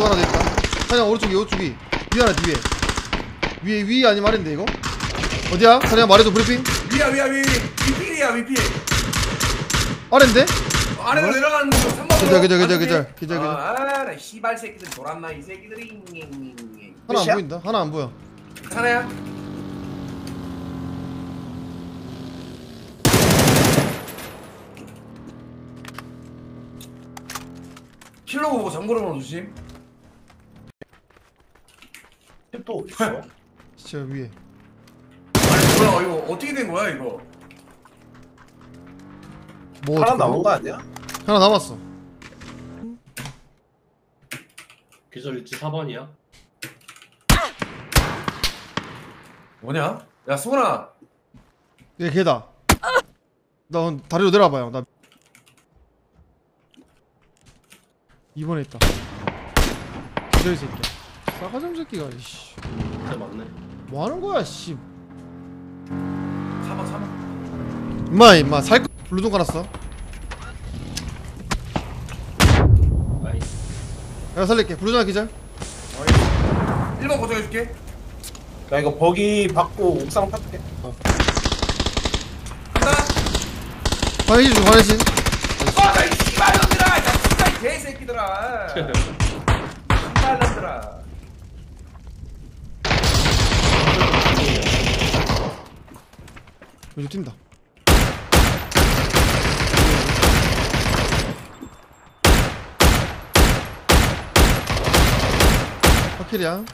오른쪽 위 오른쪽 위. 위 하나 뒤에. 위에 위 아니면 아래인데 이거? 어디야? 사리야 말해줘 브리핑. 위야 위야 위 위필이야 위필 아래인데? 아래로 내려가는 거 3번 기절, 기절, 기절, 기절, 기절, 기절. 아나 씨발 새끼들 돌았나 이 새끼들이 하나 안? 보인다. 하나 안 보여. 하나야 킬로 보고 정보를 주심 또 있어? 진짜 위에. 아니 뭐야 이거 어떻게 된 거야 이거 뭐 하나 어떡해? 남은 거 아니야? 하나 남았어. 기절 위치 4번이야. 뭐냐 야 수근아 얘 걔다. 나 오늘 다리로 내려와봐요. 나 이번에 있다. 기절 새끼. 싸가지 새끼가 씨. 진짜 맞네. 뭐 하는 거야 씨. 3번 3번 임마 임마 살 거. 블루동 깔았어. 아이. 내가 살릴게. 블루전 기절. 1번 고정해줄게 나 이거 버기 받고 옥상 탈게. 간다 관해신 중 관해신. 아나 이 씨발 놈들아 야 씨발 이 개새끼들아 씨발 놈들아 왼쪽 뛴다. 확실이야.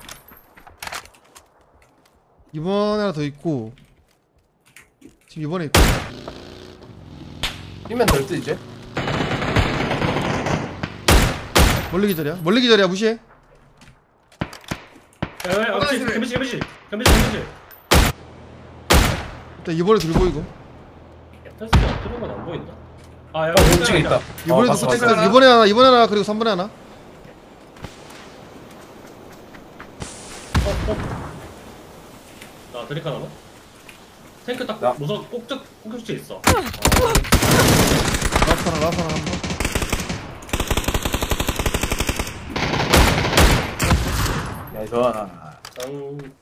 이번에 하나 더 있고 지금 이번에 있고 뛰면 될듯 이제. 멀리 기절이야? 멀리 기절이야 무시해? 야, 야, 야, 화장실에. gem비 일단 이번에 들고 이거 테스트 엎드린 건안 보인다. 아, 야, 어, 우측에 있다. 이번에도 봤어, 어, 봤어. 이번에 하나 이번에 하나 그리고 3번에 하나 나 드리카 나나? 탱크 딱 나. 무서 꼭적 꼭적지 있어. 라스트 하나 라스트 하나 한번 야 이거 짱.